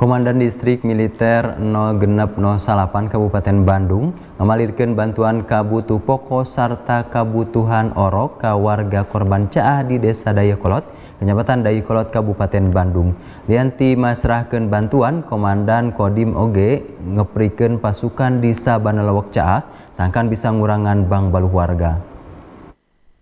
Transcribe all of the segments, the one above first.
Komandan Distrik Militer 0 Genep 08 Kabupaten Bandung memalirkan bantuan kabutuh pokok serta kabutuhan orok ke warga korban caah di Desa Dayakolot, Kecamatan Dayakolot Kabupaten Bandung. Lianti masrahkan bantuan Komandan Kodim OG ngeprikan pasukan di Sabana Lawak Caah, sangkan bisa ngurangan bang baluh warga.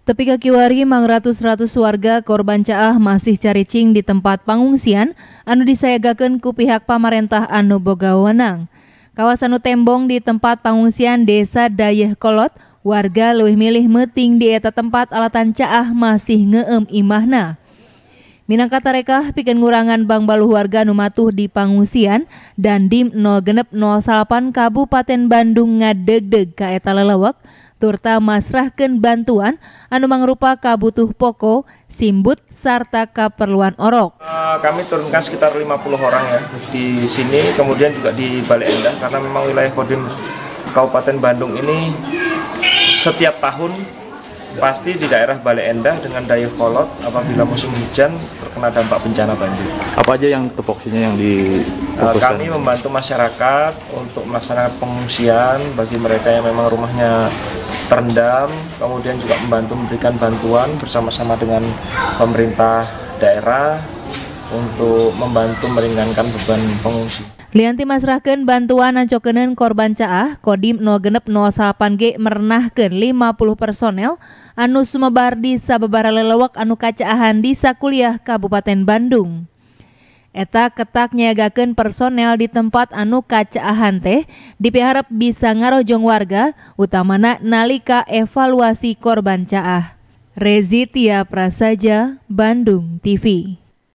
Tepi kaki wari mang ratus-ratus warga korban caah masih cari cing di tempat pengungsian anu disayagakan ku pihak pamarentah anu boga wenang. Kawasan tembong di tempat pengungsian desa Dayeh Kolot, warga lebih milih meting di eta tempat alatan caah masih ngeem imahna. Minangka tarekah piken ngurangan bang baluh warga numatuh di pengungsian dan dim 0 genep 08 Kabupaten Bandung ngadeg-deg ka eta lelewek turta masrahkan bantuan anu mangrupa kabutuh pokok, simbut, serta keperluan orok. Uh, kami turunkan sekitar 50 orang ya di sini, kemudian juga di Bale Endah karena memang wilayah Kodim Kabupaten Bandung ini setiap tahun pasti di daerah Bale Endah dengan daya kolot apabila musim hujan terkena dampak bencana banjir. Apa aja yang tupoksinya yang di uh, kami membantu masyarakat untuk melaksanakan pengungsian bagi mereka yang memang rumahnya terendam, kemudian juga membantu memberikan bantuan bersama-sama dengan pemerintah daerah untuk membantu meringankan beban pengungsi. Lianti masrahkan bantuan ancokenen korban caah Kodim 0 genep 08G merenahkan 50 personel anu sumebar di sababara lelewak anu kacaahan di Sakuliah Kabupaten Bandung. Eta ketak nyiagakeun personel di tempat anu kacaahan teh dipiharap bisa ngarojong warga utamana nalika evaluasi korban caah. Rezi Tia Prasaja, Bandung TV.